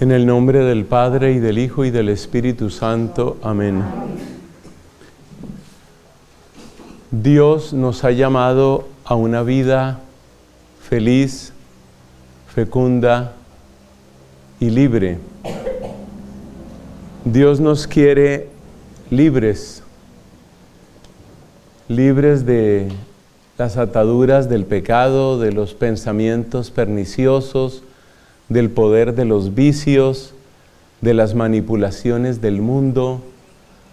En el nombre del Padre y del Hijo y del Espíritu Santo. Amén. Dios nos ha llamado a una vida feliz, fecunda y libre. Dios nos quiere libres, libres de las ataduras del pecado, de los pensamientos perniciosos, del poder de los vicios, de las manipulaciones del mundo,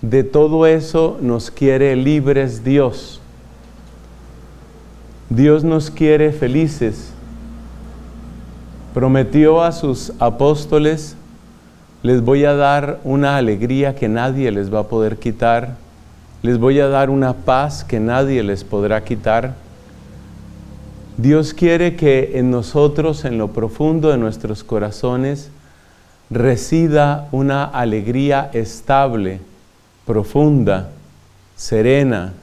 de todo eso nos quiere libres Dios. Dios nos quiere felices. Prometió a sus apóstoles, les voy a dar una alegría que nadie les va a poder quitar, les voy a dar una paz que nadie les podrá quitar Dios quiere que en nosotros, en lo profundo de nuestros corazones, resida una alegría estable, profunda, serena,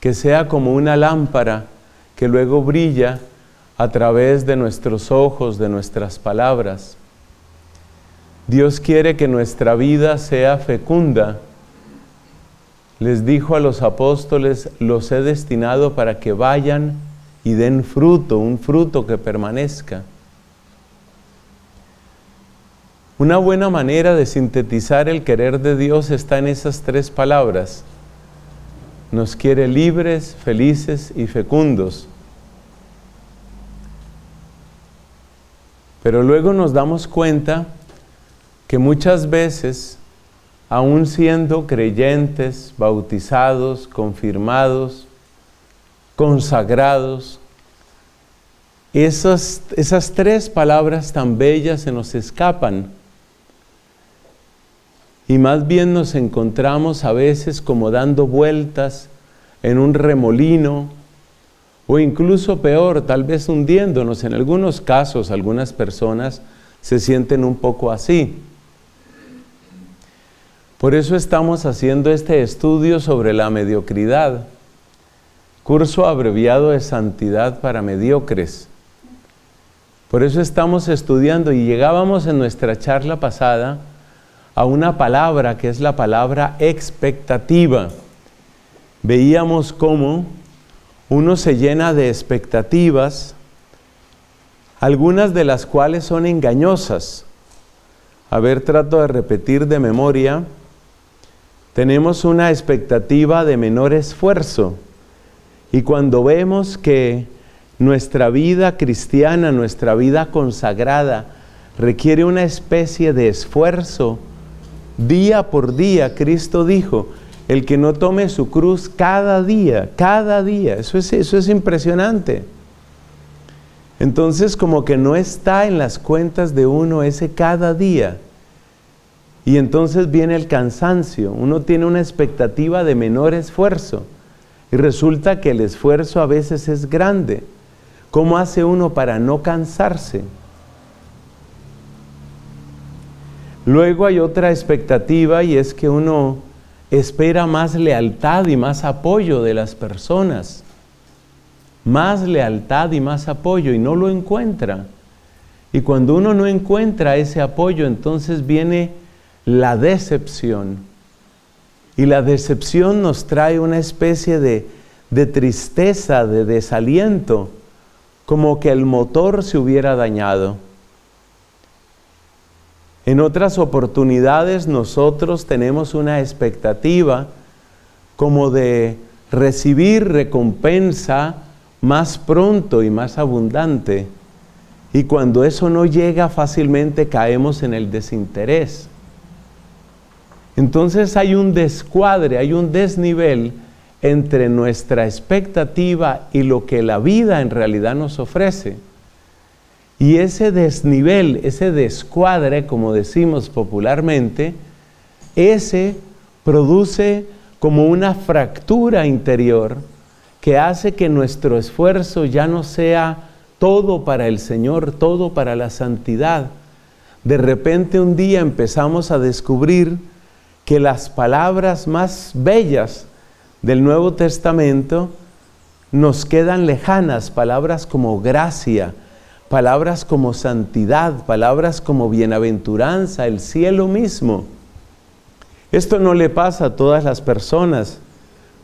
que sea como una lámpara que luego brilla a través de nuestros ojos, de nuestras palabras. Dios quiere que nuestra vida sea fecunda, les dijo a los apóstoles, los he destinado para que vayan y den fruto, un fruto que permanezca. Una buena manera de sintetizar el querer de Dios está en esas tres palabras. Nos quiere libres, felices y fecundos. Pero luego nos damos cuenta que muchas veces aún siendo creyentes, bautizados, confirmados, consagrados, esas, esas tres palabras tan bellas se nos escapan. Y más bien nos encontramos a veces como dando vueltas en un remolino o incluso peor, tal vez hundiéndonos. En algunos casos, algunas personas se sienten un poco así. Por eso estamos haciendo este estudio sobre la mediocridad, curso abreviado de santidad para mediocres. Por eso estamos estudiando y llegábamos en nuestra charla pasada a una palabra que es la palabra expectativa. Veíamos cómo uno se llena de expectativas, algunas de las cuales son engañosas. A ver, trato de repetir de memoria tenemos una expectativa de menor esfuerzo. Y cuando vemos que nuestra vida cristiana, nuestra vida consagrada, requiere una especie de esfuerzo, día por día, Cristo dijo, el que no tome su cruz cada día, cada día, eso es, eso es impresionante. Entonces como que no está en las cuentas de uno ese cada día. Y entonces viene el cansancio, uno tiene una expectativa de menor esfuerzo y resulta que el esfuerzo a veces es grande. ¿Cómo hace uno para no cansarse? Luego hay otra expectativa y es que uno espera más lealtad y más apoyo de las personas. Más lealtad y más apoyo y no lo encuentra. Y cuando uno no encuentra ese apoyo, entonces viene la decepción. Y la decepción nos trae una especie de, de tristeza, de desaliento, como que el motor se hubiera dañado. En otras oportunidades nosotros tenemos una expectativa como de recibir recompensa más pronto y más abundante. Y cuando eso no llega fácilmente caemos en el desinterés. Entonces hay un descuadre, hay un desnivel entre nuestra expectativa y lo que la vida en realidad nos ofrece. Y ese desnivel, ese descuadre, como decimos popularmente, ese produce como una fractura interior que hace que nuestro esfuerzo ya no sea todo para el Señor, todo para la santidad. De repente un día empezamos a descubrir que las palabras más bellas del Nuevo Testamento nos quedan lejanas, palabras como gracia, palabras como santidad, palabras como bienaventuranza, el cielo mismo. Esto no le pasa a todas las personas.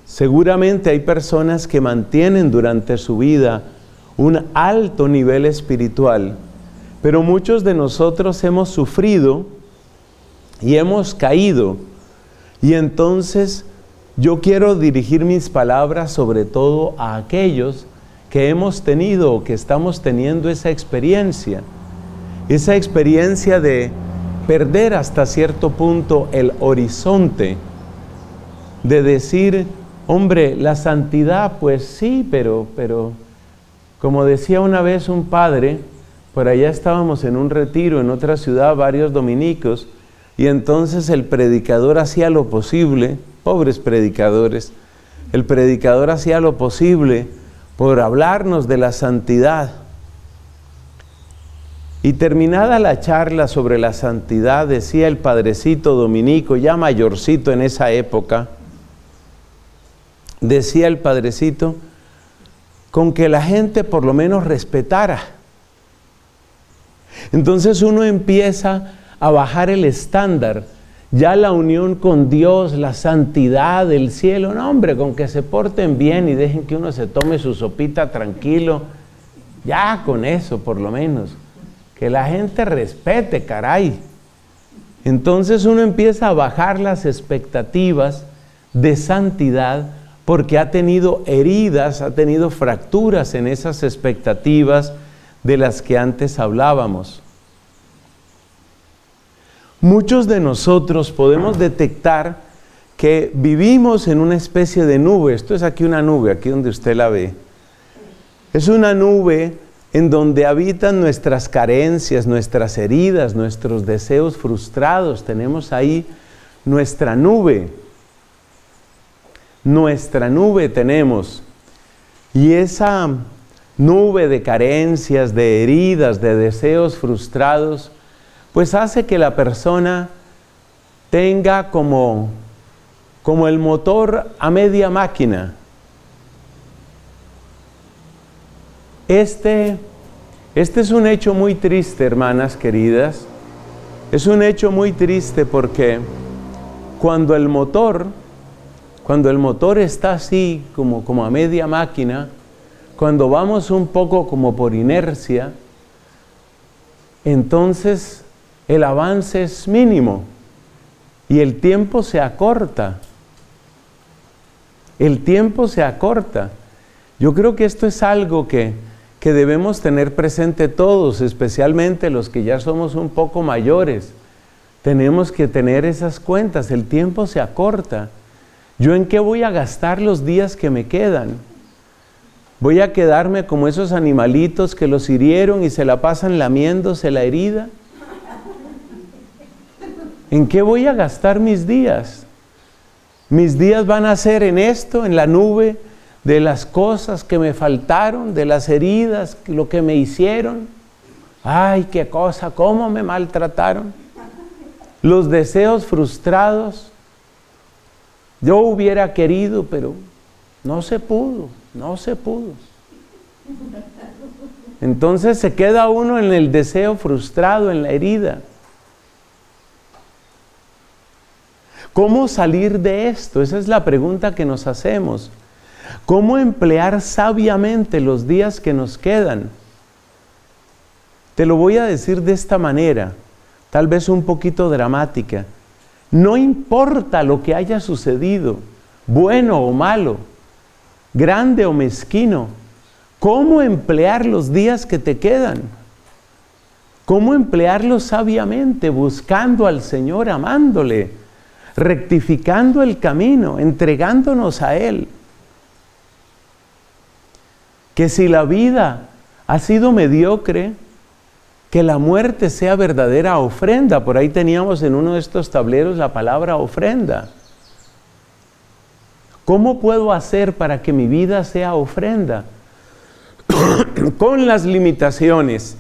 Seguramente hay personas que mantienen durante su vida un alto nivel espiritual, pero muchos de nosotros hemos sufrido y hemos caído. Y entonces yo quiero dirigir mis palabras sobre todo a aquellos que hemos tenido o que estamos teniendo esa experiencia, esa experiencia de perder hasta cierto punto el horizonte, de decir, hombre, la santidad, pues sí, pero, pero, como decía una vez un padre, por allá estábamos en un retiro en otra ciudad, varios dominicos, y entonces el predicador hacía lo posible, pobres predicadores, el predicador hacía lo posible por hablarnos de la santidad. Y terminada la charla sobre la santidad, decía el padrecito dominico, ya mayorcito en esa época, decía el padrecito, con que la gente por lo menos respetara. Entonces uno empieza a bajar el estándar ya la unión con Dios, la santidad del cielo, no hombre, con que se porten bien y dejen que uno se tome su sopita tranquilo, ya con eso por lo menos, que la gente respete, caray. Entonces uno empieza a bajar las expectativas de santidad porque ha tenido heridas, ha tenido fracturas en esas expectativas de las que antes hablábamos. Muchos de nosotros podemos detectar que vivimos en una especie de nube. Esto es aquí una nube, aquí donde usted la ve. Es una nube en donde habitan nuestras carencias, nuestras heridas, nuestros deseos frustrados. Tenemos ahí nuestra nube. Nuestra nube tenemos. Y esa nube de carencias, de heridas, de deseos frustrados, pues hace que la persona tenga como, como el motor a media máquina. Este, este es un hecho muy triste, hermanas queridas. Es un hecho muy triste porque cuando el motor, cuando el motor está así como, como a media máquina, cuando vamos un poco como por inercia, entonces el avance es mínimo y el tiempo se acorta. El tiempo se acorta. Yo creo que esto es algo que, que debemos tener presente todos, especialmente los que ya somos un poco mayores. Tenemos que tener esas cuentas, el tiempo se acorta. ¿Yo en qué voy a gastar los días que me quedan? ¿Voy a quedarme como esos animalitos que los hirieron y se la pasan lamiéndose la herida? ¿En qué voy a gastar mis días? Mis días van a ser en esto, en la nube de las cosas que me faltaron, de las heridas, lo que me hicieron. Ay, qué cosa, cómo me maltrataron. Los deseos frustrados. Yo hubiera querido, pero no se pudo, no se pudo. Entonces se queda uno en el deseo frustrado, en la herida. ¿Cómo salir de esto? Esa es la pregunta que nos hacemos. ¿Cómo emplear sabiamente los días que nos quedan? Te lo voy a decir de esta manera, tal vez un poquito dramática. No importa lo que haya sucedido, bueno o malo, grande o mezquino, ¿cómo emplear los días que te quedan? ¿Cómo emplearlos sabiamente, buscando al Señor, amándole? Rectificando el camino, entregándonos a Él. Que si la vida ha sido mediocre, que la muerte sea verdadera ofrenda. Por ahí teníamos en uno de estos tableros la palabra ofrenda. ¿Cómo puedo hacer para que mi vida sea ofrenda? Con las limitaciones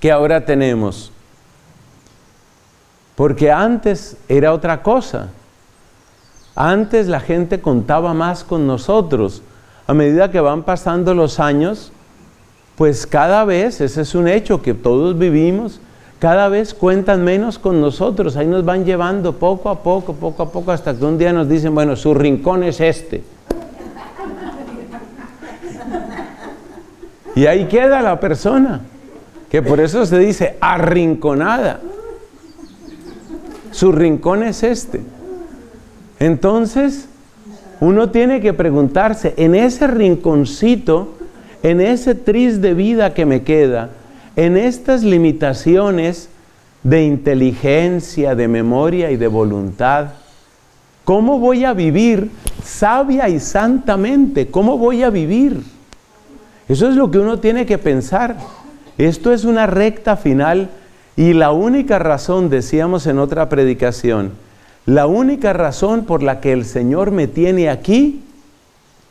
que ahora tenemos. Porque antes era otra cosa. Antes la gente contaba más con nosotros. A medida que van pasando los años, pues cada vez, ese es un hecho que todos vivimos, cada vez cuentan menos con nosotros. Ahí nos van llevando poco a poco, poco a poco, hasta que un día nos dicen, bueno, su rincón es este. Y ahí queda la persona, que por eso se dice arrinconada. Su rincón es este. Entonces, uno tiene que preguntarse, en ese rinconcito, en ese tris de vida que me queda, en estas limitaciones de inteligencia, de memoria y de voluntad, ¿cómo voy a vivir sabia y santamente? ¿Cómo voy a vivir? Eso es lo que uno tiene que pensar. Esto es una recta final y la única razón, decíamos en otra predicación, la única razón por la que el Señor me tiene aquí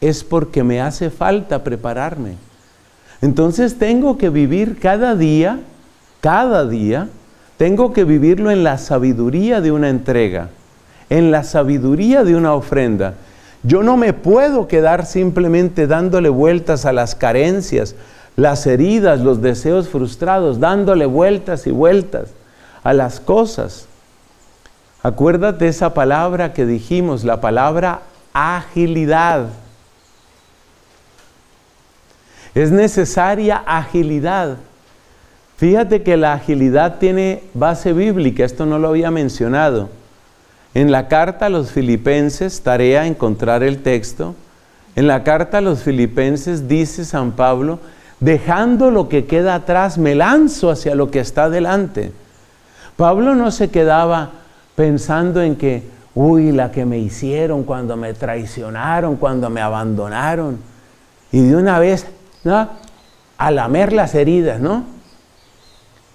es porque me hace falta prepararme. Entonces tengo que vivir cada día, cada día, tengo que vivirlo en la sabiduría de una entrega, en la sabiduría de una ofrenda. Yo no me puedo quedar simplemente dándole vueltas a las carencias, las heridas, los deseos frustrados, dándole vueltas y vueltas a las cosas. Acuérdate esa palabra que dijimos, la palabra agilidad. Es necesaria agilidad. Fíjate que la agilidad tiene base bíblica, esto no lo había mencionado. En la carta a los filipenses, tarea encontrar el texto, en la carta a los filipenses dice San Pablo, dejando lo que queda atrás, me lanzo hacia lo que está delante. Pablo no se quedaba pensando en que, uy, la que me hicieron cuando me traicionaron, cuando me abandonaron. Y de una vez, ¿no? A lamer las heridas, ¿no?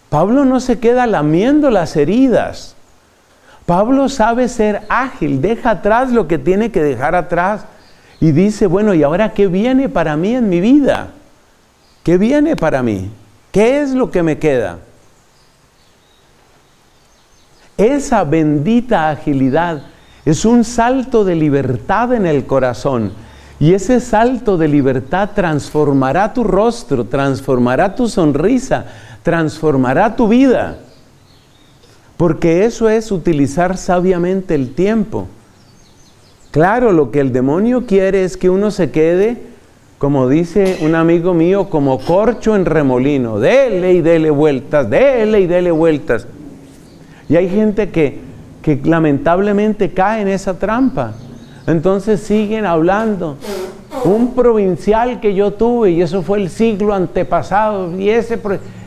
Pablo no se queda lamiendo las heridas. Pablo sabe ser ágil, deja atrás lo que tiene que dejar atrás y dice, bueno, ¿y ahora qué viene para mí en mi vida? ¿Qué viene para mí? ¿Qué es lo que me queda? Esa bendita agilidad es un salto de libertad en el corazón. Y ese salto de libertad transformará tu rostro, transformará tu sonrisa, transformará tu vida. Porque eso es utilizar sabiamente el tiempo. Claro, lo que el demonio quiere es que uno se quede, como dice un amigo mío, como corcho en remolino. Dele y dele vueltas, dele y dele vueltas. Y hay gente que, que lamentablemente cae en esa trampa. Entonces siguen hablando. Un provincial que yo tuve, y eso fue el siglo antepasado, y, ese,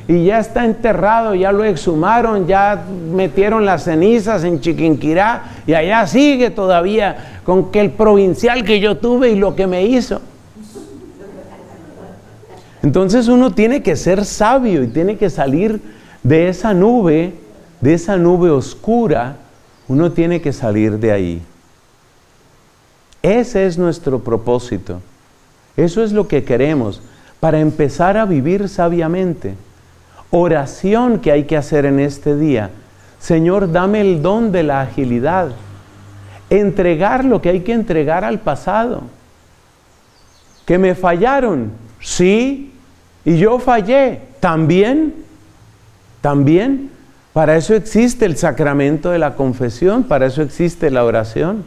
y ya está enterrado, ya lo exhumaron, ya metieron las cenizas en Chiquinquirá, y allá sigue todavía con que el provincial que yo tuve y lo que me hizo. Entonces uno tiene que ser sabio y tiene que salir de esa nube de esa nube oscura, uno tiene que salir de ahí. Ese es nuestro propósito. Eso es lo que queremos para empezar a vivir sabiamente. Oración que hay que hacer en este día. Señor, dame el don de la agilidad. Entregar lo que hay que entregar al pasado. Que me fallaron, sí, y yo fallé, también, también. Para eso existe el sacramento de la confesión, para eso existe la oración.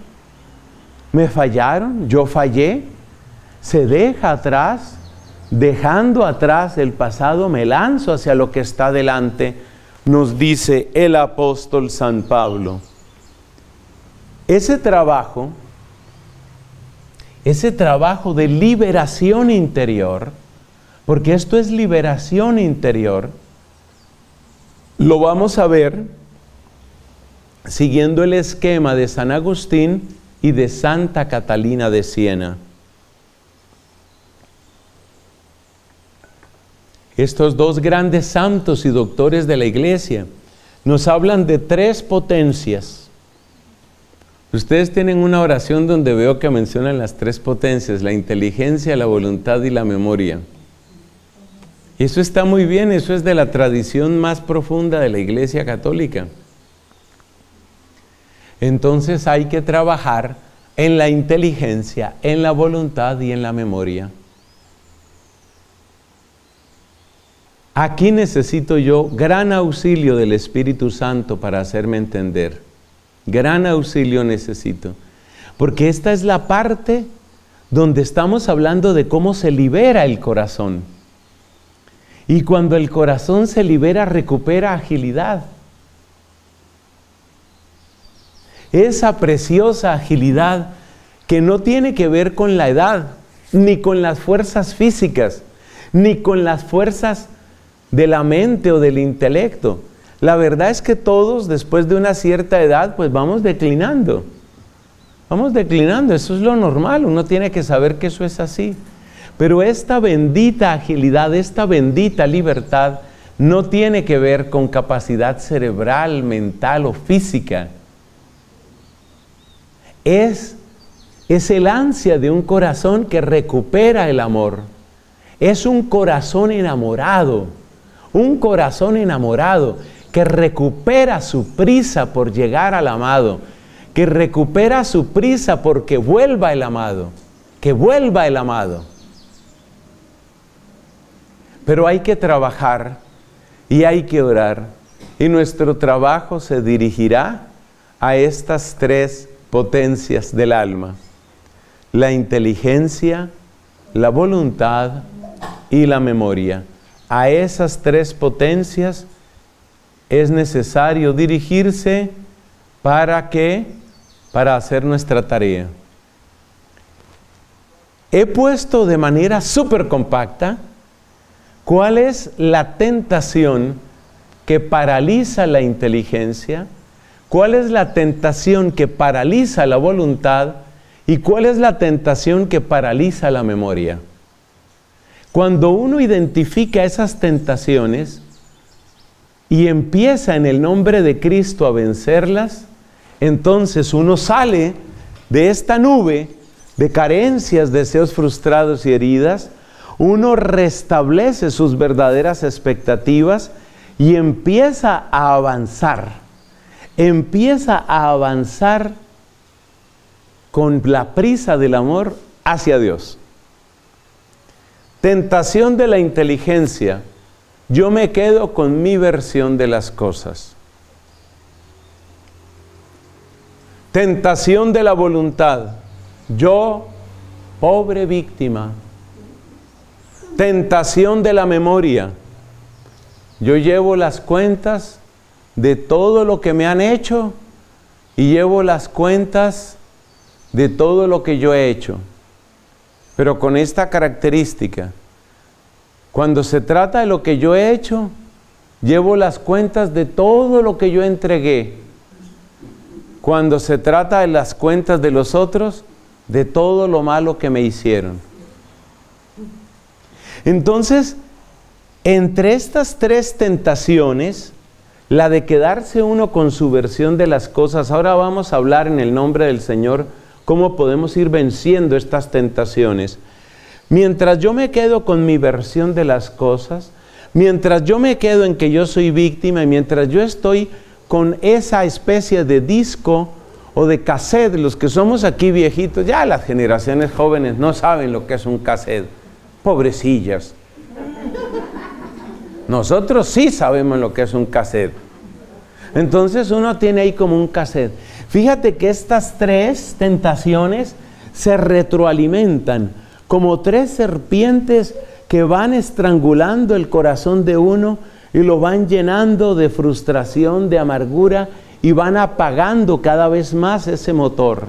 Me fallaron, yo fallé, se deja atrás, dejando atrás el pasado, me lanzo hacia lo que está delante, nos dice el apóstol San Pablo. Ese trabajo, ese trabajo de liberación interior, porque esto es liberación interior, lo vamos a ver siguiendo el esquema de San Agustín y de Santa Catalina de Siena. estos dos grandes santos y doctores de la iglesia, nos hablan de tres potencias. Ustedes tienen una oración donde veo que mencionan las tres potencias, la inteligencia, la voluntad y la memoria. Y eso está muy bien, eso es de la tradición más profunda de la Iglesia Católica. Entonces hay que trabajar en la inteligencia, en la voluntad y en la memoria. Aquí necesito yo gran auxilio del Espíritu Santo para hacerme entender. Gran auxilio necesito. Porque esta es la parte donde estamos hablando de cómo se libera el corazón. Y cuando el corazón se libera, recupera agilidad. Esa preciosa agilidad que no tiene que ver con la edad, ni con las fuerzas físicas, ni con las fuerzas de la mente o del intelecto. La verdad es que todos después de una cierta edad pues vamos declinando. Vamos declinando, eso es lo normal, uno tiene que saber que eso es así. Pero esta bendita agilidad, esta bendita libertad no tiene que ver con capacidad cerebral, mental o física. Es, es el ansia de un corazón que recupera el amor. Es un corazón enamorado un corazón enamorado que recupera su prisa por llegar al amado, que recupera su prisa porque vuelva el amado, que vuelva el amado. Pero hay que trabajar y hay que orar y nuestro trabajo se dirigirá a estas tres potencias del alma, la inteligencia, la voluntad y la memoria a esas tres potencias es necesario dirigirse para que para hacer nuestra tarea. He puesto de manera súper compacta cuál es la tentación que paraliza la inteligencia, cuál es la tentación que paraliza la voluntad y cuál es la tentación que paraliza la memoria. Cuando uno identifica esas tentaciones y empieza en el nombre de Cristo a vencerlas, entonces uno sale de esta nube de carencias, deseos frustrados y heridas, uno restablece sus verdaderas expectativas y empieza a avanzar, empieza a avanzar con la prisa del amor hacia Dios. Tentación de la inteligencia. Yo me quedo con mi versión de las cosas. Tentación de la voluntad. Yo, pobre víctima. Tentación de la memoria. Yo llevo las cuentas de todo lo que me han hecho y llevo las cuentas de todo lo que yo he hecho pero con esta característica. Cuando se trata de lo que yo he hecho, llevo las cuentas de todo lo que yo entregué. Cuando se trata de las cuentas de los otros, de todo lo malo que me hicieron. Entonces, entre estas tres tentaciones, la de quedarse uno con su versión de las cosas, ahora vamos a hablar en el nombre del Señor cómo podemos ir venciendo estas tentaciones. Mientras yo me quedo con mi versión de las cosas, mientras yo me quedo en que yo soy víctima y mientras yo estoy con esa especie de disco o de cassette, los que somos aquí viejitos, ya las generaciones jóvenes no saben lo que es un cassette, pobrecillas. Nosotros sí sabemos lo que es un cassette. Entonces uno tiene ahí como un cassette. Fíjate que estas tres tentaciones se retroalimentan como tres serpientes que van estrangulando el corazón de uno y lo van llenando de frustración, de amargura y van apagando cada vez más ese motor.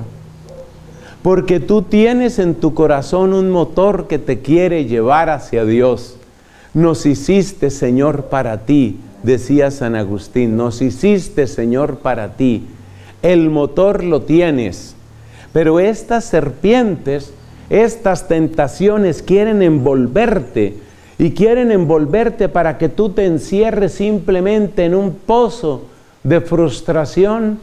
Porque tú tienes en tu corazón un motor que te quiere llevar hacia Dios. Nos hiciste, Señor, para ti, decía San Agustín, nos hiciste, Señor, para ti el motor lo tienes. Pero estas serpientes, estas tentaciones quieren envolverte y quieren envolverte para que tú te encierres simplemente en un pozo de frustración,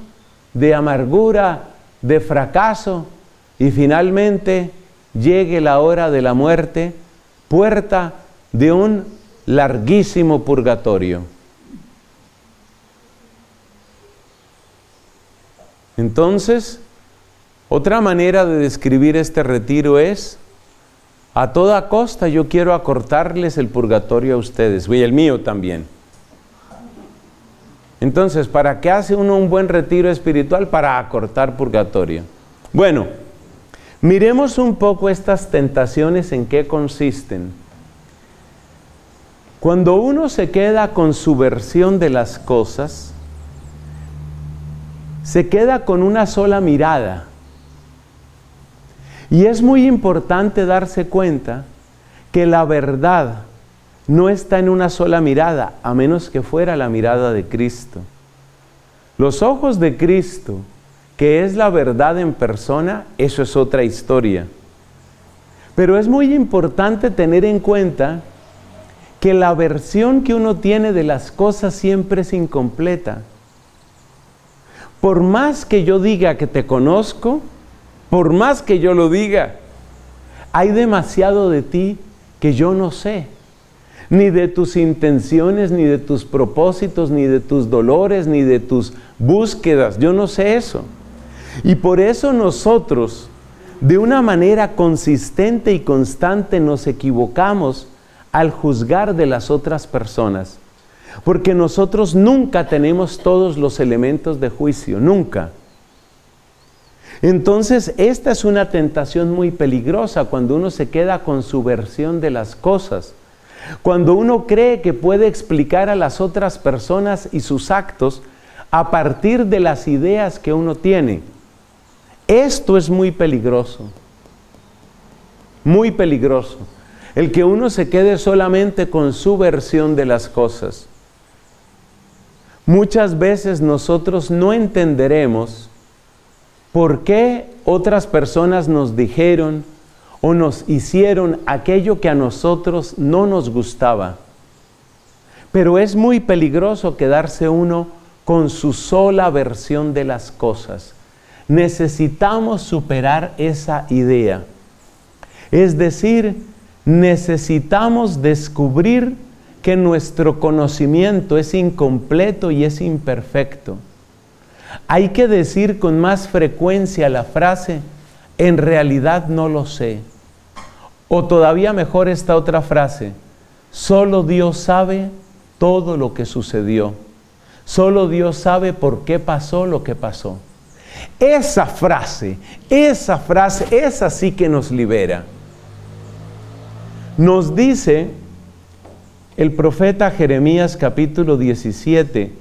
de amargura, de fracaso y finalmente llegue la hora de la muerte, puerta de un larguísimo purgatorio. Entonces, otra manera de describir este retiro es, a toda costa yo quiero acortarles el purgatorio a ustedes, y el mío también. Entonces, ¿para qué hace uno un buen retiro espiritual? Para acortar purgatorio. Bueno, miremos un poco estas tentaciones en qué consisten. Cuando uno se queda con su versión de las cosas, se queda con una sola mirada. Y es muy importante darse cuenta que la verdad no está en una sola mirada, a menos que fuera la mirada de Cristo. Los ojos de Cristo, que es la verdad en persona, eso es otra historia. Pero es muy importante tener en cuenta que la versión que uno tiene de las cosas siempre es incompleta. Por más que yo diga que te conozco, por más que yo lo diga, hay demasiado de ti que yo no sé. Ni de tus intenciones, ni de tus propósitos, ni de tus dolores, ni de tus búsquedas. Yo no sé eso. Y por eso nosotros, de una manera consistente y constante, nos equivocamos al juzgar de las otras personas. Porque nosotros nunca tenemos todos los elementos de juicio, nunca. Entonces, esta es una tentación muy peligrosa cuando uno se queda con su versión de las cosas. Cuando uno cree que puede explicar a las otras personas y sus actos a partir de las ideas que uno tiene. Esto es muy peligroso. Muy peligroso. El que uno se quede solamente con su versión de las cosas. Muchas veces nosotros no entenderemos por qué otras personas nos dijeron o nos hicieron aquello que a nosotros no nos gustaba. Pero es muy peligroso quedarse uno con su sola versión de las cosas. Necesitamos superar esa idea. Es decir, necesitamos descubrir que nuestro conocimiento es incompleto y es imperfecto. Hay que decir con más frecuencia la frase, en realidad no lo sé. O todavía mejor esta otra frase, solo Dios sabe todo lo que sucedió. Solo Dios sabe por qué pasó lo que pasó. Esa frase, esa frase, esa sí que nos libera. Nos dice el profeta Jeremías capítulo 17,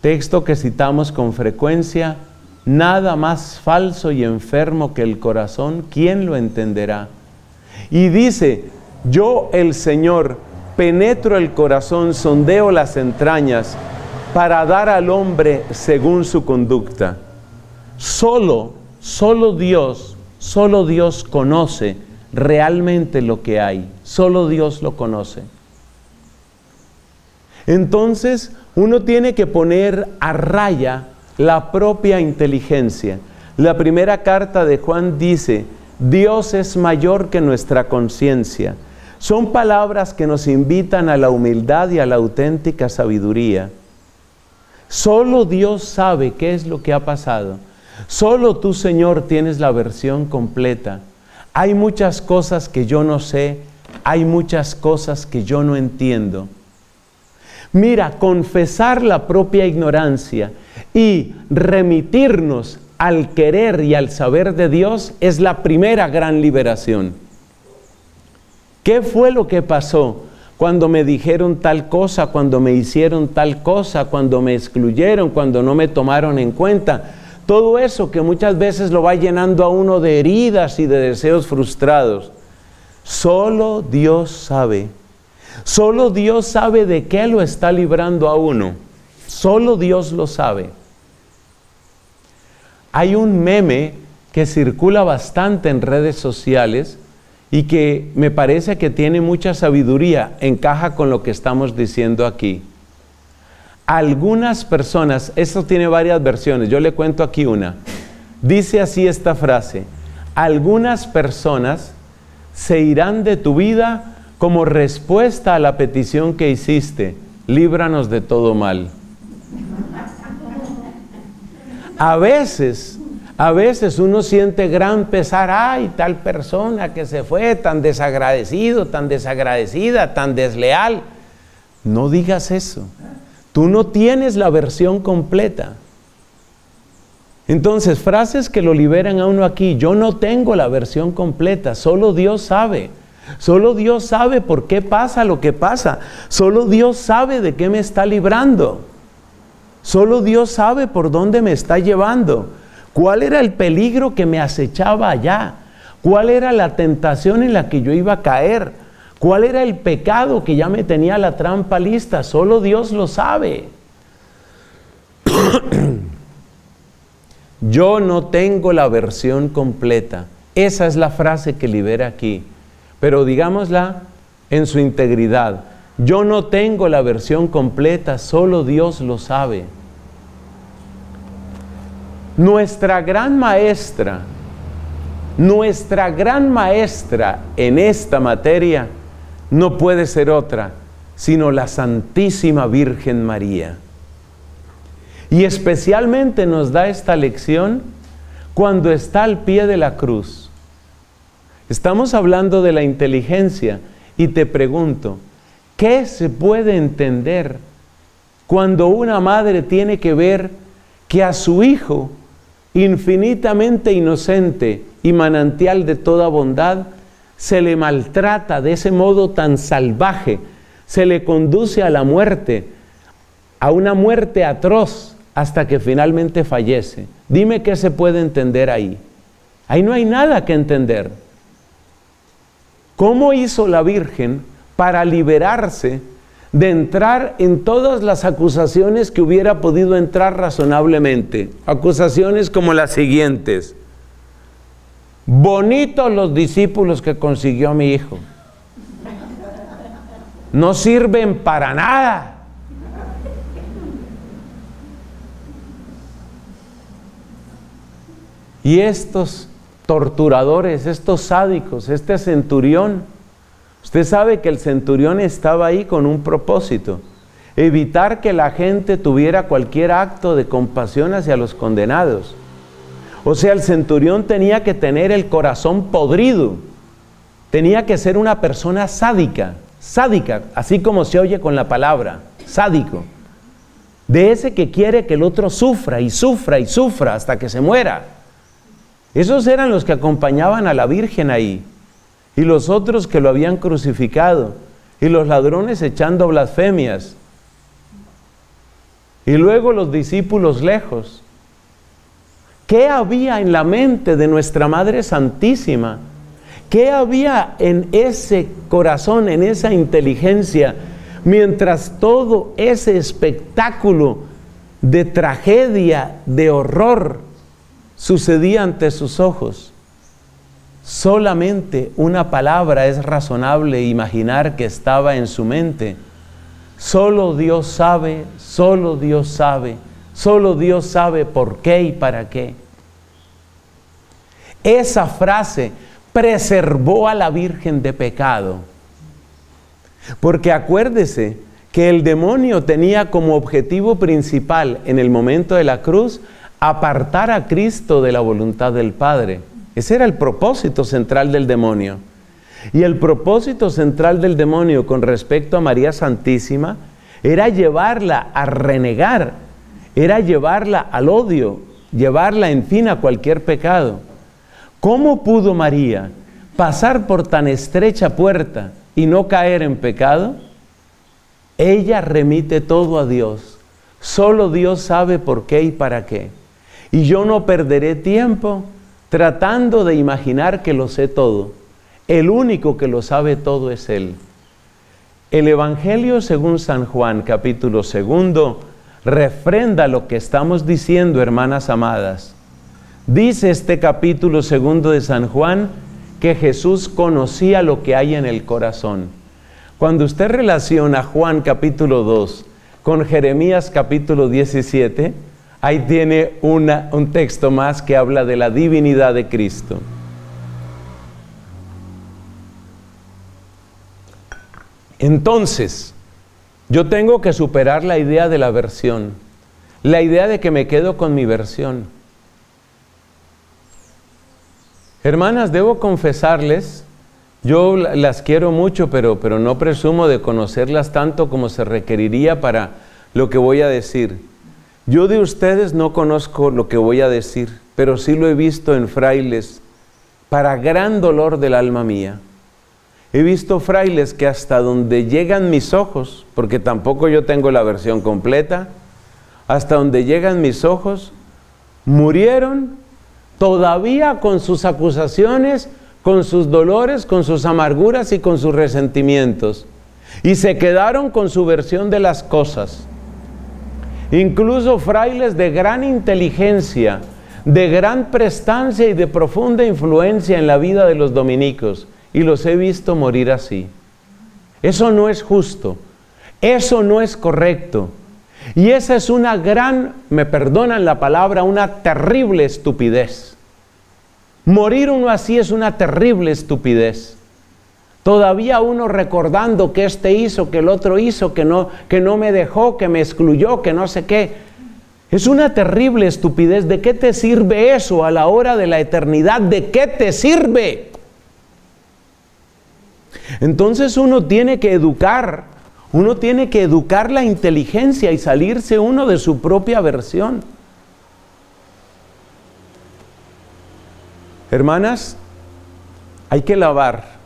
texto que citamos con frecuencia, nada más falso y enfermo que el corazón, ¿quién lo entenderá? Y dice, yo el Señor penetro el corazón, sondeo las entrañas para dar al hombre según su conducta. Solo, solo Dios, solo Dios conoce realmente lo que hay, solo Dios lo conoce. Entonces uno tiene que poner a raya la propia inteligencia. La primera carta de Juan dice, Dios es mayor que nuestra conciencia. Son palabras que nos invitan a la humildad y a la auténtica sabiduría. Solo Dios sabe qué es lo que ha pasado. Solo tú, Señor, tienes la versión completa. Hay muchas cosas que yo no sé, hay muchas cosas que yo no entiendo. Mira, confesar la propia ignorancia y remitirnos al querer y al saber de Dios es la primera gran liberación. ¿Qué fue lo que pasó cuando me dijeron tal cosa, cuando me hicieron tal cosa, cuando me excluyeron, cuando no me tomaron en cuenta? Todo eso que muchas veces lo va llenando a uno de heridas y de deseos frustrados. Solo Dios sabe Solo Dios sabe de qué lo está librando a uno. Solo Dios lo sabe. Hay un meme que circula bastante en redes sociales y que me parece que tiene mucha sabiduría, encaja con lo que estamos diciendo aquí. Algunas personas, esto tiene varias versiones, yo le cuento aquí una. Dice así esta frase, algunas personas se irán de tu vida como respuesta a la petición que hiciste, líbranos de todo mal. A veces, a veces uno siente gran pesar, ay, tal persona que se fue, tan desagradecido, tan desagradecida, tan desleal. No digas eso. Tú no tienes la versión completa. Entonces, frases que lo liberan a uno aquí, yo no tengo la versión completa, solo Dios sabe. Solo Dios sabe por qué pasa lo que pasa. Solo Dios sabe de qué me está librando. Solo Dios sabe por dónde me está llevando. ¿Cuál era el peligro que me acechaba allá? ¿Cuál era la tentación en la que yo iba a caer? ¿Cuál era el pecado que ya me tenía la trampa lista? Solo Dios lo sabe. Yo no tengo la versión completa. Esa es la frase que libera aquí. Pero digámosla en su integridad. Yo no tengo la versión completa, solo Dios lo sabe. Nuestra gran maestra, nuestra gran maestra en esta materia no puede ser otra sino la Santísima Virgen María. Y especialmente nos da esta lección cuando está al pie de la cruz. Estamos hablando de la inteligencia y te pregunto, ¿qué se puede entender cuando una madre tiene que ver que a su hijo infinitamente inocente y manantial de toda bondad, se le maltrata de ese modo tan salvaje, se le conduce a la muerte, a una muerte atroz, hasta que finalmente fallece. Dime qué se puede entender ahí. Ahí no hay nada que entender. ¿Cómo hizo la Virgen para liberarse de entrar en todas las acusaciones que hubiera podido entrar razonablemente. Acusaciones como las siguientes. Bonitos los discípulos que consiguió mi hijo. No sirven para nada. Y estos torturadores, estos sádicos, este centurión, Usted sabe que el centurión estaba ahí con un propósito, evitar que la gente tuviera cualquier acto de compasión hacia los condenados. O sea, el centurión tenía que tener el corazón podrido, tenía que ser una persona sádica, sádica, así como se oye con la palabra, sádico, de ese que quiere que el otro sufra y sufra y sufra hasta que se muera. Esos eran los que acompañaban a la Virgen ahí y los otros que lo habían crucificado, y los ladrones echando blasfemias, y luego los discípulos lejos. ¿Qué había en la mente de nuestra Madre Santísima? ¿Qué había en ese corazón, en esa inteligencia, mientras todo ese espectáculo de tragedia, de horror, sucedía ante sus ojos? Solamente una palabra es razonable imaginar que estaba en su mente. Solo Dios sabe, solo Dios sabe, solo Dios sabe por qué y para qué. Esa frase preservó a la Virgen de pecado. Porque acuérdese que el demonio tenía como objetivo principal en el momento de la cruz apartar a Cristo de la voluntad del Padre. Ese era el propósito central del demonio. Y el propósito central del demonio con respecto a María Santísima era llevarla a renegar, era llevarla al odio, llevarla en fin a cualquier pecado. ¿Cómo pudo María pasar por tan estrecha puerta y no caer en pecado? Ella remite todo a Dios. Solo Dios sabe por qué y para qué. Y yo no perderé tiempo tratando de imaginar que lo sé todo. El único que lo sabe todo es Él. El Evangelio según San Juan, capítulo segundo, refrenda lo que estamos diciendo, hermanas amadas. Dice este capítulo segundo de San Juan que Jesús conocía lo que hay en el corazón. Cuando usted relaciona Juan capítulo 2 con Jeremías capítulo 17, ahí tiene un texto más que habla de la divinidad de Cristo. Entonces, yo tengo que superar la idea de la versión, la idea de que me quedo con mi versión. Hermanas, debo confesarles, yo las quiero mucho, pero, pero no presumo de conocerlas tanto como se requeriría para lo que voy a decir. Yo de ustedes no conozco lo que voy a decir, pero sí lo he visto en frailes para gran dolor del alma mía. He visto frailes que hasta donde llegan mis ojos, porque tampoco yo tengo la versión completa, hasta donde llegan mis ojos, murieron todavía con sus acusaciones, con sus dolores, con sus amarguras y con sus resentimientos. Y se quedaron con su versión de las cosas. Incluso frailes de gran inteligencia, de gran prestancia y de profunda influencia en la vida de los dominicos y los he visto morir así. Eso no es justo, eso no es correcto. Y esa es una gran, me perdonan la palabra, una terrible estupidez. Morir uno así es una terrible estupidez. Todavía uno recordando que este hizo, que el otro hizo, que no, que no me dejó, que me excluyó, que no sé qué. Es una terrible estupidez. ¿De qué te sirve eso a la hora de la eternidad? ¿De qué te sirve? Entonces uno tiene que educar, uno tiene que educar la inteligencia y salirse uno de su propia versión. Hermanas, hay que lavar,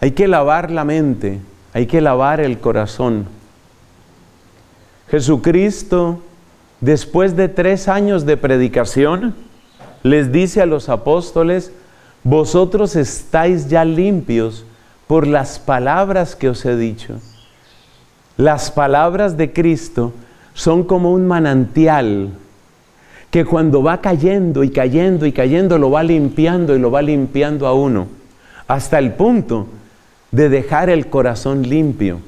hay que lavar la mente, hay que lavar el corazón. Jesucristo, después de tres años de predicación, les dice a los apóstoles, vosotros estáis ya limpios por las palabras que os he dicho. Las palabras de Cristo son como un manantial que cuando va cayendo y cayendo y cayendo lo va limpiando y lo va limpiando a uno, hasta el punto de dejar el corazón limpio.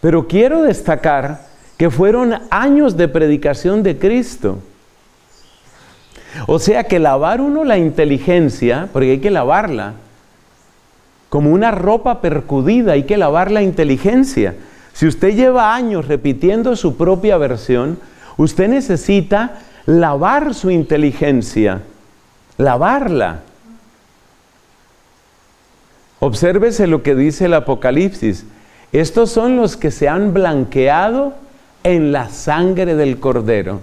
Pero quiero destacar que fueron años de predicación de Cristo. O sea que lavar uno la inteligencia, porque hay que lavarla, como una ropa percudida, hay que lavar la inteligencia. Si usted lleva años repitiendo su propia versión, usted necesita lavar su inteligencia, lavarla. Obsérvese lo que dice el Apocalipsis. Estos son los que se han blanqueado en la sangre del cordero.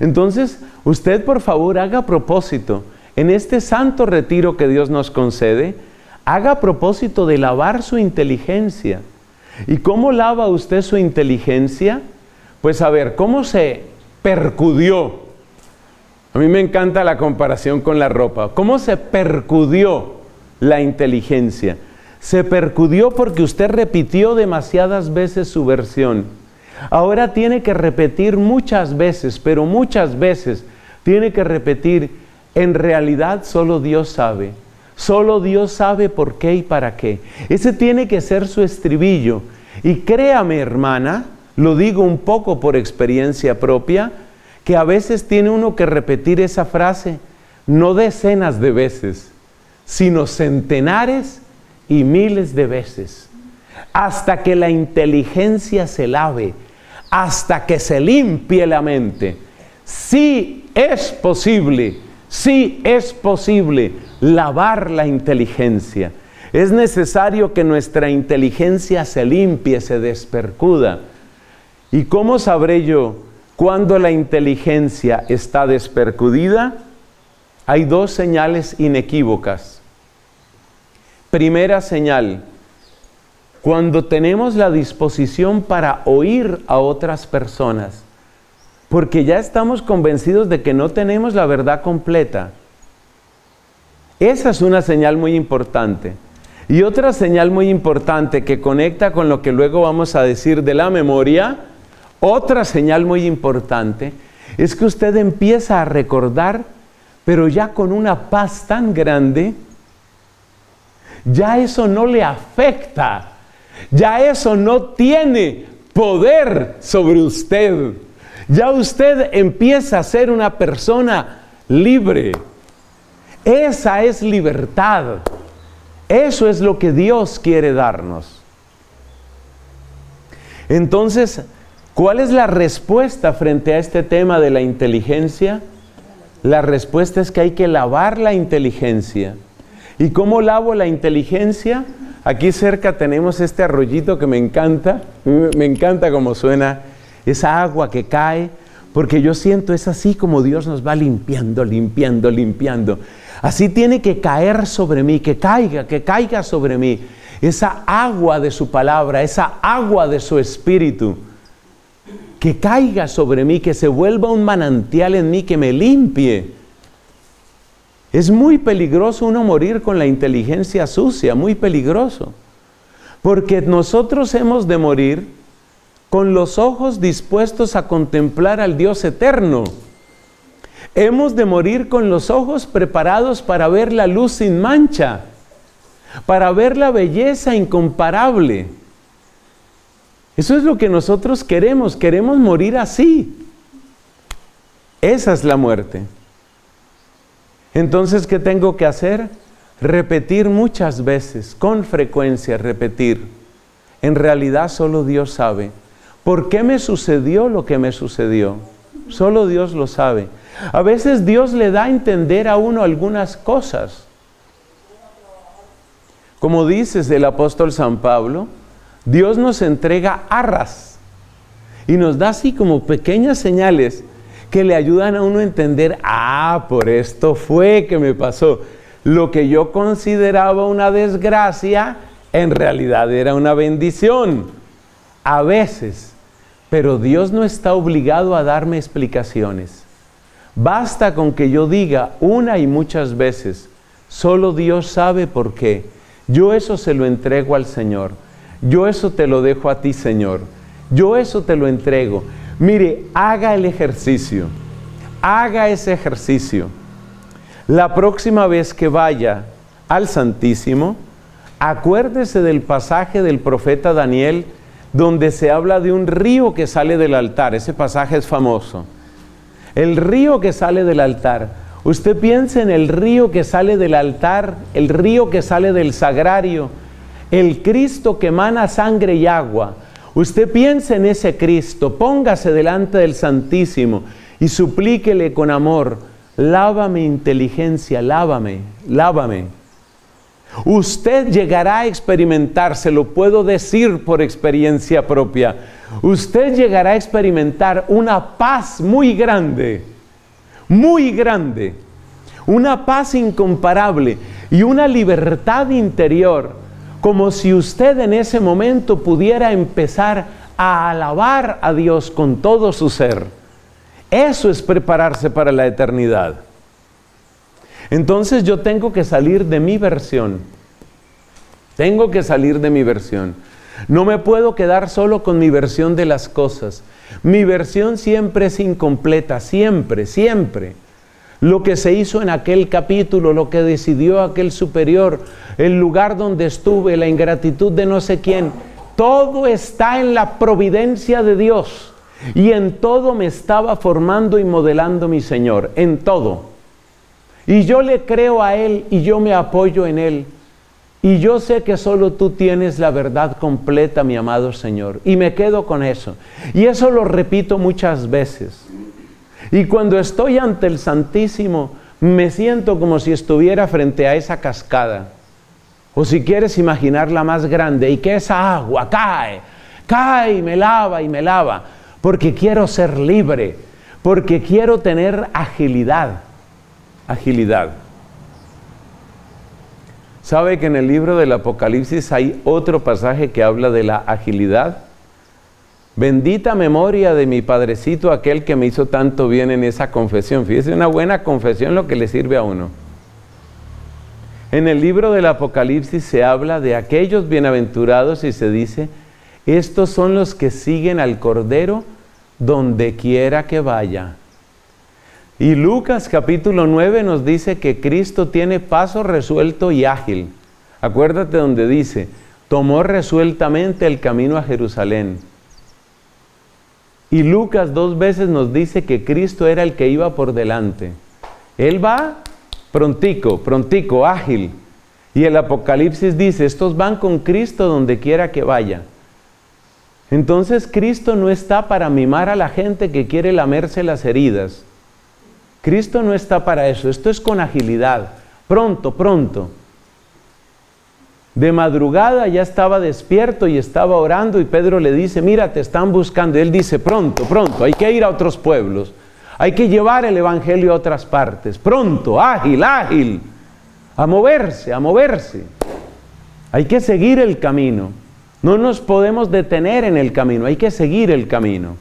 Entonces, usted por favor haga propósito en este santo retiro que Dios nos concede, haga propósito de lavar su inteligencia. ¿Y cómo lava usted su inteligencia? Pues a ver, ¿cómo se percudió? A mí me encanta la comparación con la ropa. ¿Cómo se percudió la inteligencia? Se percudió porque usted repitió demasiadas veces su versión. Ahora tiene que repetir muchas veces, pero muchas veces tiene que repetir, en realidad solo Dios sabe. Solo Dios sabe por qué y para qué. Ese tiene que ser su estribillo. Y créame, hermana, lo digo un poco por experiencia propia, que a veces tiene uno que repetir esa frase, no decenas de veces, sino centenares y miles de veces, hasta que la inteligencia se lave, hasta que se limpie la mente. Sí es posible, sí es posible lavar la inteligencia. Es necesario que nuestra inteligencia se limpie, se despercuda. ¿Y cómo sabré yo cuando la inteligencia está despercudida? Hay dos señales inequívocas. Primera señal, cuando tenemos la disposición para oír a otras personas, porque ya estamos convencidos de que no tenemos la verdad completa. Esa es una señal muy importante. Y otra señal muy importante que conecta con lo que luego vamos a decir de la memoria, otra señal muy importante es que usted empieza a recordar pero ya con una paz tan grande, ya eso no le afecta, ya eso no tiene poder sobre usted. Ya usted empieza a ser una persona libre. Esa es libertad. Eso es lo que Dios quiere darnos. Entonces, ¿cuál es la respuesta frente a este tema de la inteligencia? La respuesta es que hay que lavar la inteligencia. ¿Y cómo lavo la inteligencia? Aquí cerca tenemos este arroyito que me encanta, me encanta cómo suena esa agua que cae, porque yo siento es así como Dios nos va limpiando, limpiando, limpiando. Así tiene que caer sobre mí, que caiga, que caiga sobre mí esa agua de su palabra, esa agua de su espíritu, que caiga sobre mí, que se vuelva un manantial en mí, que me limpie. Es muy peligroso uno morir con la inteligencia sucia, muy peligroso. Porque nosotros hemos de morir con los ojos dispuestos a contemplar al Dios eterno. Hemos de morir con los ojos preparados para ver la luz sin mancha, para ver la belleza incomparable. Eso es lo que nosotros queremos, queremos morir así. Esa es la muerte. Entonces, ¿qué tengo que hacer? Repetir muchas veces, con frecuencia, repetir. En realidad solo Dios sabe. ¿Por qué me sucedió lo que me sucedió? Solo Dios lo sabe. A veces Dios le da a entender a uno algunas cosas. Como dices el apóstol San Pablo, Dios nos entrega arras y nos da así como pequeñas señales que le ayudan a uno a entender, ah, por esto fue que me pasó. Lo que yo consideraba una desgracia, en realidad era una bendición. A veces pero Dios no está obligado a darme explicaciones. Basta con que yo diga una y muchas veces, solo Dios sabe por qué. Yo eso se lo entrego al Señor. Yo eso te lo dejo a ti, Señor. Yo eso te lo entrego. Mire, haga el ejercicio. Haga ese ejercicio. La próxima vez que vaya al Santísimo, acuérdese del pasaje del profeta Daniel donde se habla de un río que sale del altar. Ese pasaje es famoso. El río que sale del altar. Usted piensa en el río que sale del altar, el río que sale del sagrario, el Cristo que emana sangre y agua. Usted piensa en ese Cristo, póngase delante del Santísimo y suplíquele con amor, lávame inteligencia, lávame, lávame. Usted llegará a experimentar, se lo puedo decir por experiencia propia, usted llegará a experimentar una paz muy grande, muy grande, una paz incomparable y una libertad interior, como si usted en ese momento pudiera empezar a alabar a Dios con todo su ser. Eso es prepararse para la eternidad. Entonces yo tengo que salir de mi versión. Tengo que salir de mi versión. No me puedo quedar solo con mi versión de las cosas. Mi versión siempre es incompleta, siempre, siempre. Lo que se hizo en aquel capítulo, lo que decidió aquel superior, el lugar donde estuve, la ingratitud de no sé quién, todo está en la providencia de Dios. Y en todo me estaba formando y modelando mi Señor, en todo. Y yo le creo a Él y yo me apoyo en Él. Y yo sé que solo tú tienes la verdad completa, mi amado Señor. Y me quedo con eso. Y eso lo repito muchas veces. Y cuando estoy ante el Santísimo, me siento como si estuviera frente a esa cascada. O si quieres imaginarla más grande y que esa agua cae, cae y me lava y me lava. Porque quiero ser libre, porque quiero tener agilidad agilidad. ¿Sabe que en el libro del Apocalipsis hay otro pasaje que habla de la agilidad? Bendita memoria de mi padrecito, aquel que me hizo tanto bien en esa confesión. Fíjese, una buena confesión lo que le sirve a uno. En el libro del Apocalipsis se habla de aquellos bienaventurados y se dice, estos son los que siguen al Cordero donde quiera que vaya. Y Lucas capítulo 9 nos dice que Cristo tiene paso resuelto y ágil. Acuérdate donde dice, tomó resueltamente el camino a Jerusalén. Y Lucas dos veces nos dice que Cristo era el que iba por delante. Él va prontico, prontico, ágil. Y el Apocalipsis dice, estos van con Cristo donde quiera que vaya. Entonces Cristo no está para mimar a la gente que quiere lamerse las heridas. Cristo no está para eso. Esto es con agilidad. Pronto, pronto. De madrugada ya estaba despierto y estaba orando y Pedro le dice, mira, te están buscando. Y él dice, pronto, pronto, hay que ir a otros pueblos. Hay que llevar el Evangelio a otras partes. Pronto, ágil, ágil. A moverse, a moverse. Hay que seguir el camino. No nos podemos detener en el camino, hay que seguir el camino.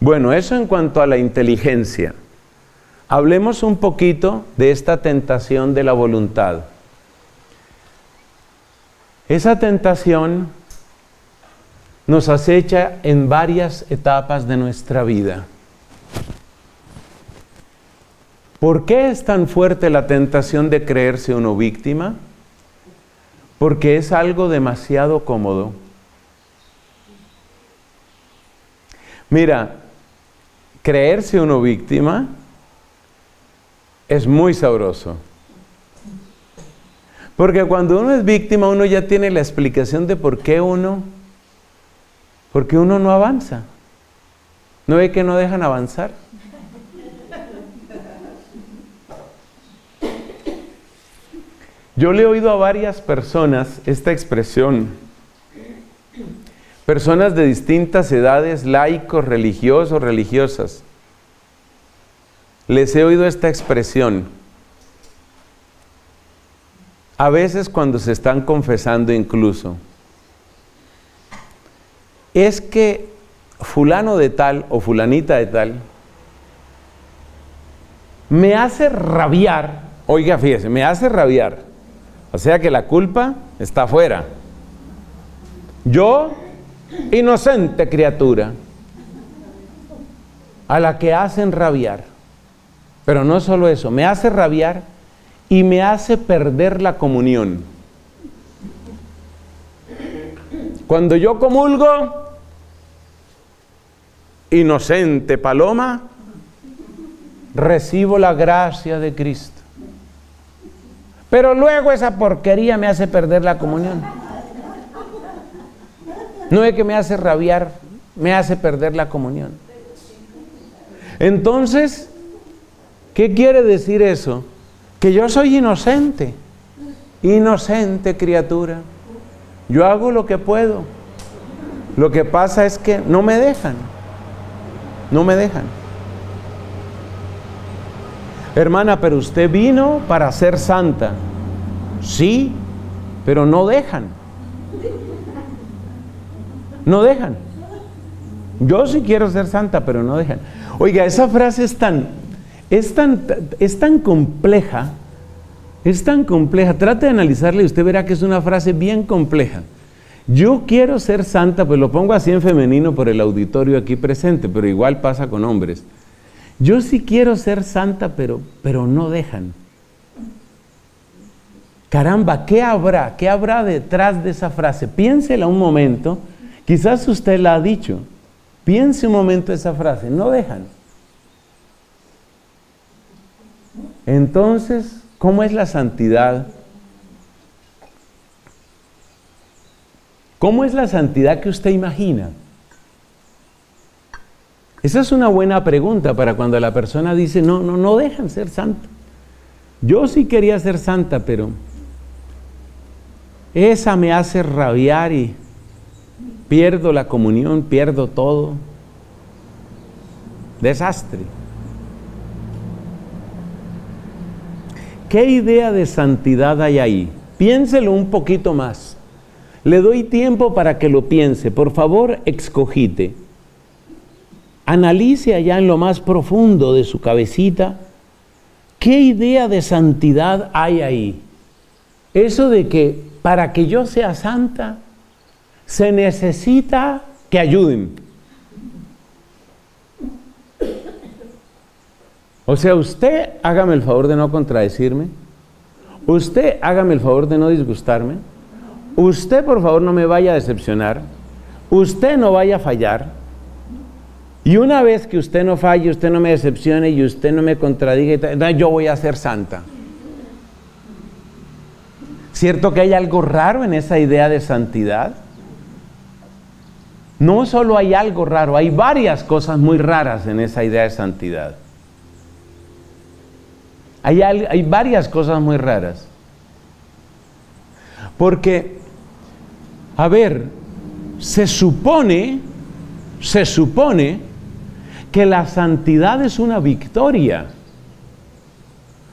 Bueno, eso en cuanto a la inteligencia. Hablemos un poquito de esta tentación de la voluntad. Esa tentación nos acecha en varias etapas de nuestra vida. ¿Por qué es tan fuerte la tentación de creerse uno víctima? porque es algo demasiado cómodo. Mira, creerse uno víctima es muy sabroso. Porque cuando uno es víctima, uno ya tiene la explicación de por qué uno, por qué uno no avanza. ¿No ve que no dejan avanzar? Yo le he oído a varias personas esta expresión. Personas de distintas edades, laicos, religiosos, religiosas. Les he oído esta expresión. A veces cuando se están confesando incluso. Es que fulano de tal o fulanita de tal me hace rabiar, oiga, fíjese, me hace rabiar o sea que la culpa está afuera. Yo, inocente criatura, a la que hacen rabiar. Pero no solo eso, me hace rabiar y me hace perder la comunión. Cuando yo comulgo, inocente paloma, recibo la gracia de Cristo. Pero luego esa porquería me hace perder la comunión. No es que me hace rabiar, me hace perder la comunión. Entonces, ¿qué quiere decir eso? Que yo soy inocente. Inocente criatura. Yo hago lo que puedo. Lo que pasa es que no me dejan. No me dejan. Hermana, pero usted vino para ser santa. Sí, pero no dejan. No dejan. Yo sí quiero ser santa, pero no dejan. Oiga, esa frase es tan, es tan, es tan compleja, es tan compleja. Trate de analizarla y usted verá que es una frase bien compleja. Yo quiero ser santa, pues lo pongo así en femenino por el auditorio aquí presente, pero igual pasa con hombres. Yo sí quiero ser santa, pero, pero no dejan. Caramba, ¿qué habrá? ¿Qué habrá detrás de esa frase? Piénsela un momento. Quizás usted la ha dicho. Piense un momento esa frase. No dejan. Entonces, ¿cómo es la santidad? ¿Cómo es la santidad que usted imagina? Esa es una buena pregunta para cuando la persona dice, no, no, no dejan ser santa. Yo sí quería ser santa, pero esa me hace rabiar y pierdo la comunión, pierdo todo. Desastre. ¿Qué idea de santidad hay ahí? Piénselo un poquito más. Le doy tiempo para que lo piense. Por favor, excogite analice allá en lo más profundo de su cabecita qué idea de santidad hay ahí. Eso de que para que yo sea santa se necesita que ayuden. O sea, usted hágame el favor de no contradecirme. Usted hágame el favor de no disgustarme. Usted por favor no me vaya a decepcionar. Usted no vaya a fallar. Y una vez que usted no falle, usted no me decepcione y usted no me contradiga, yo voy a ser santa. ¿Cierto que hay algo raro en esa idea de santidad? No solo hay algo raro, hay varias cosas muy raras en esa idea de santidad. Hay, varias cosas muy raras. Porque, a ver, se supone, se supone que la santidad es una victoria.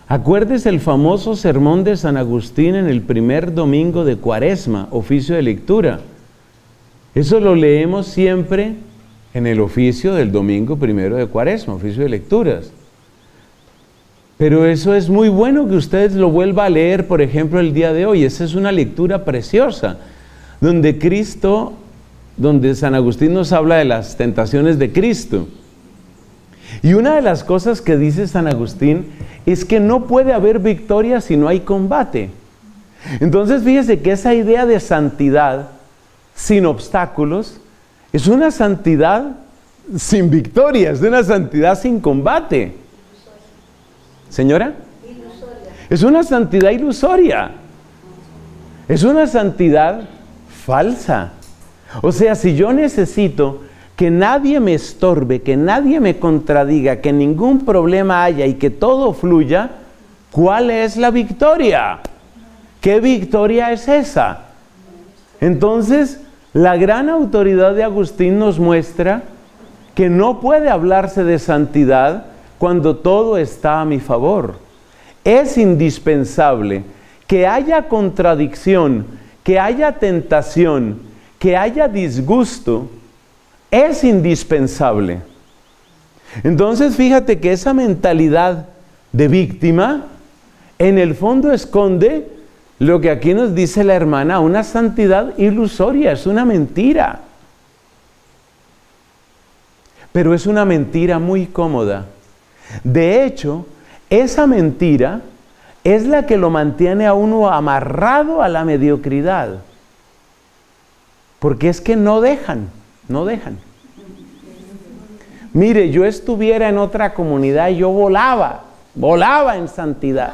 Acuérdese el famoso sermón de San Agustín en el primer domingo de Cuaresma, oficio de lectura. Eso lo leemos siempre en el oficio del domingo primero de Cuaresma, oficio de lecturas. Pero eso es muy bueno que ustedes lo vuelva a leer, por ejemplo, el día de hoy. Esa es una lectura preciosa, donde Cristo, donde San Agustín nos habla de las tentaciones de Cristo. Y una de las cosas que dice San Agustín es que no puede haber victoria si no hay combate. Entonces fíjese que esa idea de santidad sin obstáculos es una santidad sin victoria, es una santidad sin combate. Señora, es una santidad ilusoria. Es una santidad falsa. O sea, si yo necesito que nadie me estorbe, que nadie me contradiga, que ningún problema haya y que todo fluya, ¿cuál es la victoria? ¿Qué victoria es esa? Entonces, la gran autoridad de Agustín nos muestra que no puede hablarse de santidad cuando todo está a mi favor. Es indispensable que haya contradicción, que haya tentación, que haya disgusto, es indispensable. Entonces fíjate que esa mentalidad de víctima en el fondo esconde lo que aquí nos dice la hermana, una santidad ilusoria, es una mentira. Pero es una mentira muy cómoda. De hecho, esa mentira es la que lo mantiene a uno amarrado a la mediocridad. Porque es que no dejan no dejan. Mire, yo estuviera en otra comunidad y yo volaba, volaba en santidad.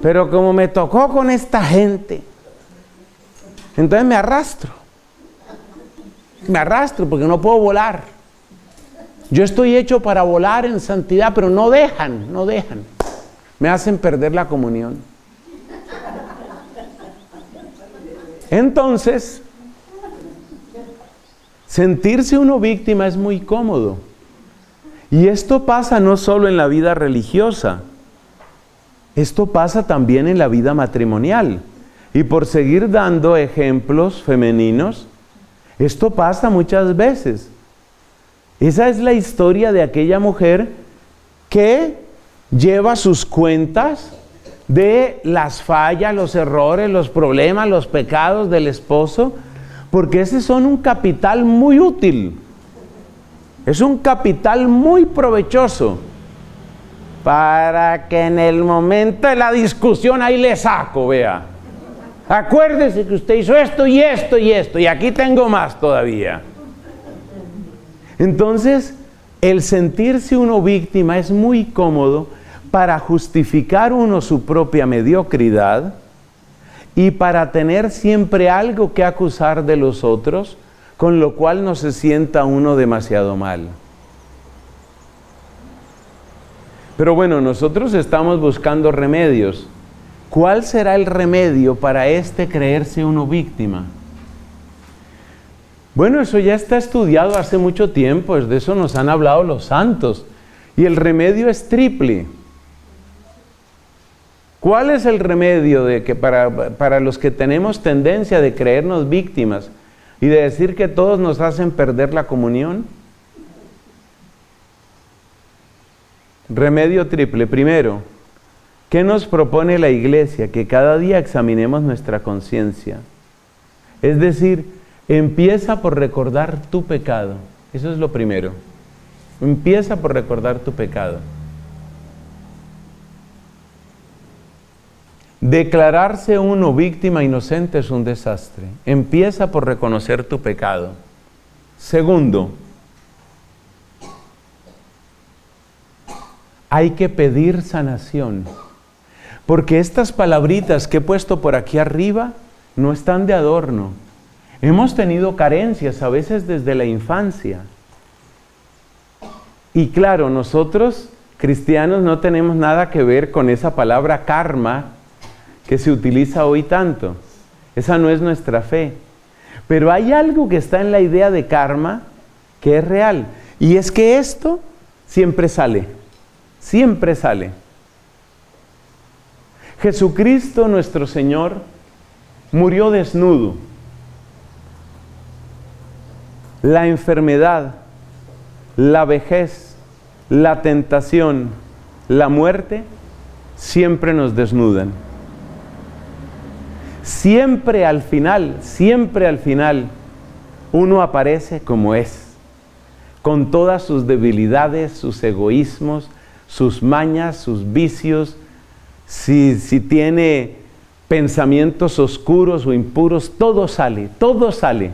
Pero como me tocó con esta gente, entonces me arrastro. Me arrastro porque no puedo volar. Yo estoy hecho para volar en santidad, pero no dejan, no dejan. Me hacen perder la comunión. Entonces, Sentirse uno víctima es muy cómodo. Y esto pasa no solo en la vida religiosa, esto pasa también en la vida matrimonial. Y por seguir dando ejemplos femeninos, esto pasa muchas veces. Esa es la historia de aquella mujer que lleva sus cuentas de las fallas, los errores, los problemas, los pecados del esposo porque ese son un capital muy útil. Es un capital muy provechoso para que en el momento de la discusión ahí le saco, vea. Acuérdese que usted hizo esto y esto y esto, y aquí tengo más todavía. Entonces, el sentirse uno víctima es muy cómodo para justificar uno su propia mediocridad y para tener siempre algo que acusar de los otros, con lo cual no se sienta uno demasiado mal. Pero bueno, nosotros estamos buscando remedios. ¿Cuál será el remedio para este creerse uno víctima? Bueno, eso ya está estudiado hace mucho tiempo, de eso nos han hablado los santos. Y el remedio es triple. ¿Cuál es el remedio de que para, para, los que tenemos tendencia de creernos víctimas y de decir que todos nos hacen perder la comunión? Remedio triple. Primero, ¿qué nos propone la iglesia? Que cada día examinemos nuestra conciencia. Es decir, Empieza por recordar tu pecado. Eso es lo primero. Empieza por recordar tu pecado. Declararse uno víctima inocente es un desastre. Empieza por reconocer tu pecado. Segundo, hay que pedir sanación. Porque estas palabritas que he puesto por aquí arriba no están de adorno Hemos tenido carencias a veces desde la infancia. Y claro, nosotros cristianos no tenemos nada que ver con esa palabra karma que se utiliza hoy tanto. Esa no es nuestra fe. Pero hay algo que está en la idea de karma que es real. Y es que esto siempre sale. Siempre sale. Jesucristo nuestro Señor murió desnudo. La enfermedad, la vejez, la tentación, la muerte, siempre nos desnudan. Siempre al final, siempre al final, uno aparece como es, con todas sus debilidades, sus egoísmos, sus mañas, sus vicios, si, si tiene pensamientos oscuros o impuros, todo sale, todo sale.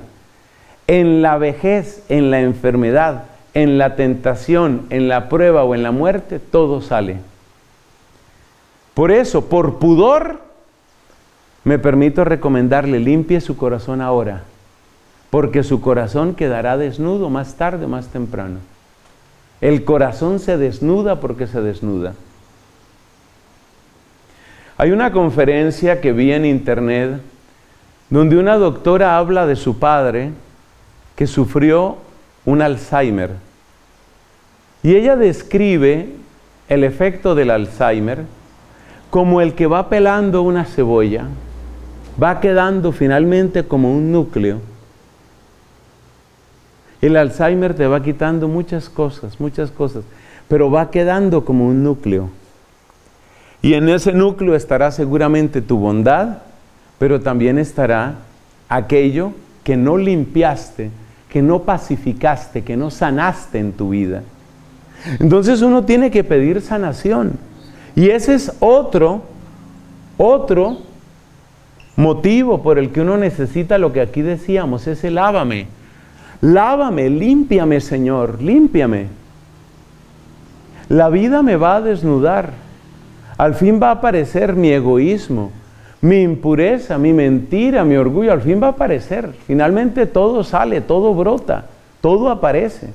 En la vejez, en la enfermedad, en la tentación, en la prueba o en la muerte, todo sale. Por eso, por pudor, me permito recomendarle, limpie su corazón ahora, porque su corazón quedará desnudo más tarde o más temprano. El corazón se desnuda porque se desnuda. Hay una conferencia que vi en internet donde una doctora habla de su padre que sufrió un Alzheimer. Y ella describe el efecto del Alzheimer como el que va pelando una cebolla, va quedando finalmente como un núcleo. El Alzheimer te va quitando muchas cosas, muchas cosas, pero va quedando como un núcleo. Y en ese núcleo estará seguramente tu bondad, pero también estará aquello que no limpiaste, que no pacificaste, que no sanaste en tu vida. Entonces uno tiene que pedir sanación. Y ese es otro, otro motivo por el que uno necesita lo que aquí decíamos, ese lávame. Lávame, límpiame, Señor, límpiame. La vida me va a desnudar. Al fin va a aparecer mi egoísmo, mi impureza, mi mentira, mi orgullo, al fin va a aparecer. Finalmente todo sale, todo brota, todo aparece.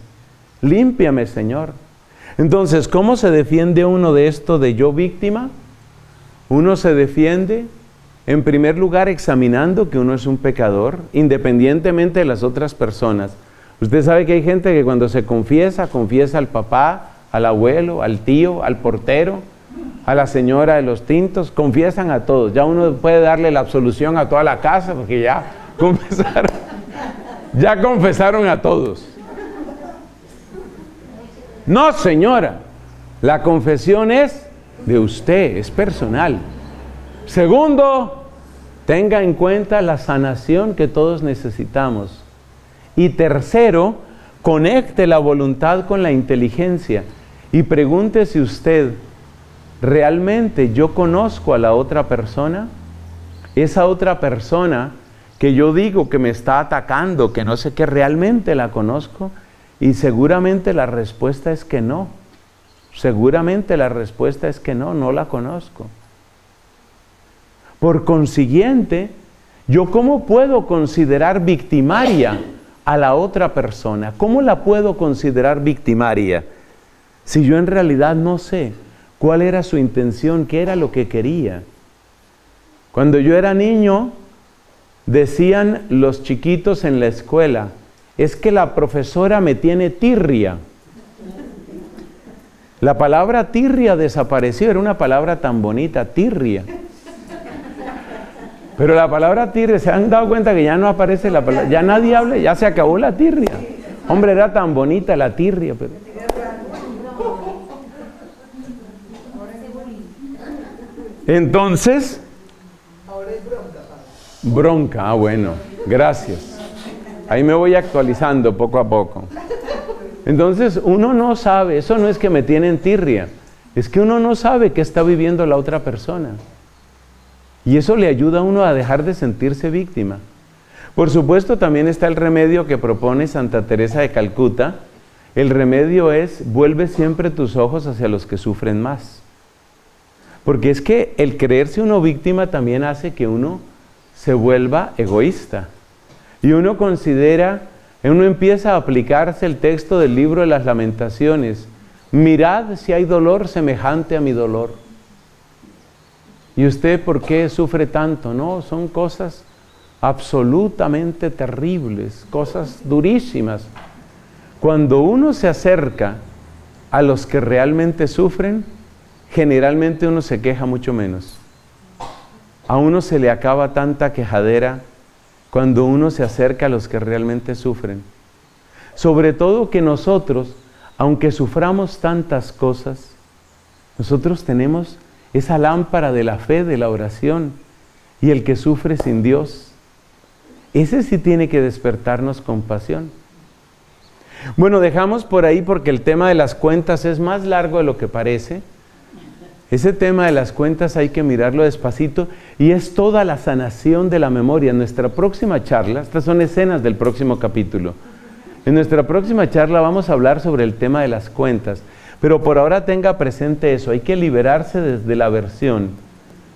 Límpiame, Señor. Entonces, ¿cómo se defiende uno de esto de yo víctima? Uno se defiende, en primer lugar, examinando que uno es un pecador, independientemente de las otras personas. Usted sabe que hay gente que cuando se confiesa, confiesa al papá, al abuelo, al tío, al portero, a la señora de los tintos, confiesan a todos. Ya uno puede darle la absolución a toda la casa porque ya confesaron, ya confesaron a todos. No, señora, la confesión es de usted, es personal. Segundo, tenga en cuenta la sanación que todos necesitamos. Y tercero, conecte la voluntad con la inteligencia y pregúntese usted, ¿realmente yo conozco a la otra persona? Esa otra persona que yo digo que me está atacando, que no sé qué, realmente la conozco. Y seguramente la respuesta es que no. Seguramente la respuesta es que no, no la conozco. Por consiguiente, ¿yo cómo puedo considerar victimaria a la otra persona? ¿Cómo la puedo considerar victimaria si yo en realidad no sé cuál era su intención, qué era lo que quería? Cuando yo era niño, decían los chiquitos en la escuela, es que la profesora me tiene tirria. La palabra tirria desapareció, era una palabra tan bonita, tirria. Pero la palabra tirria, ¿se han dado cuenta que ya no aparece la palabra? Ya nadie habla, ya se acabó la tirria. Hombre, era tan bonita la tirria. Pero... Entonces, bronca, ah bueno, gracias. Ahí me voy actualizando poco a poco. Entonces, uno no sabe, eso no es que me tienen tirria, es que uno no sabe qué está viviendo la otra persona. Y eso le ayuda a uno a dejar de sentirse víctima. Por supuesto, también está el remedio que propone Santa Teresa de Calcuta. El remedio es, vuelve siempre tus ojos hacia los que sufren más. Porque es que el creerse uno víctima también hace que uno se vuelva egoísta. Y uno considera, uno empieza a aplicarse el texto del libro de las lamentaciones. Mirad si hay dolor semejante a mi dolor. ¿Y usted por qué sufre tanto? No, son cosas absolutamente terribles, cosas durísimas. Cuando uno se acerca a los que realmente sufren, generalmente uno se queja mucho menos. A uno se le acaba tanta quejadera cuando uno se acerca a los que realmente sufren. Sobre todo que nosotros, aunque suframos tantas cosas, nosotros tenemos esa lámpara de la fe, de la oración, y el que sufre sin Dios, ese sí tiene que despertarnos compasión. Bueno, dejamos por ahí porque el tema de las cuentas es más largo de lo que parece. Ese tema de las cuentas hay que mirarlo despacito y es toda la sanación de la memoria. En nuestra próxima charla, estas son escenas del próximo capítulo. En nuestra próxima charla vamos a hablar sobre el tema de las cuentas, pero por ahora tenga presente eso, hay que liberarse desde la aversión.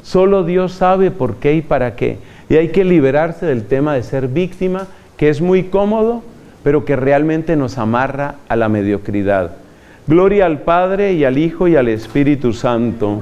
Solo Dios sabe por qué y para qué. Y hay que liberarse del tema de ser víctima, que es muy cómodo, pero que realmente nos amarra a la mediocridad. Gloria al Padre y al Hijo y al Espíritu Santo.